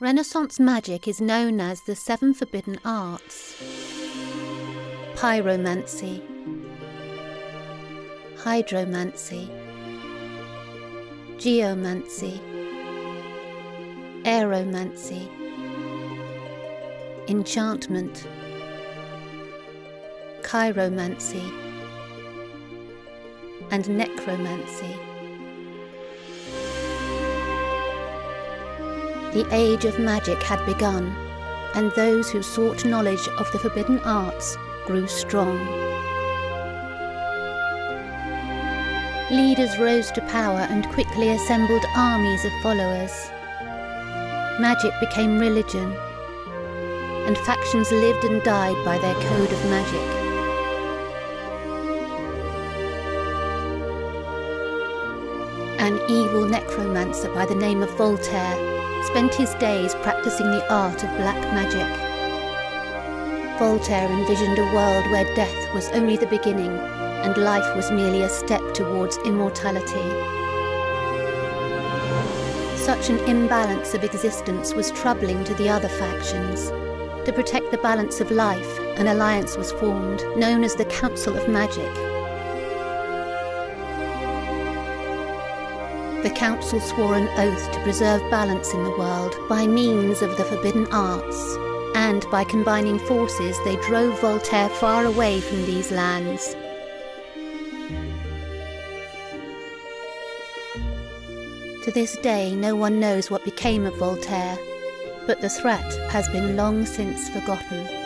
Renaissance magic is known as the Seven Forbidden Arts. Pyromancy, Hydromancy, Geomancy, Aeromancy, Enchantment, Chiromancy, and Necromancy. The age of magic had begun, and those who sought knowledge of the forbidden arts grew strong. Leaders rose to power and quickly assembled armies of followers. Magic became religion, and factions lived and died by their code of magic. An evil necromancer by the name of Voltaire spent his days practicing the art of black magic. Voltaire envisioned a world where death was only the beginning and life was merely a step towards immortality. Such an imbalance of existence was troubling to the other factions. To protect the balance of life, an alliance was formed, known as the Council of Magic, The council swore an oath to preserve balance in the world by means of the forbidden arts, and by combining forces they drove Voltaire far away from these lands. To this day, no one knows what became of Voltaire, but the threat has been long since forgotten.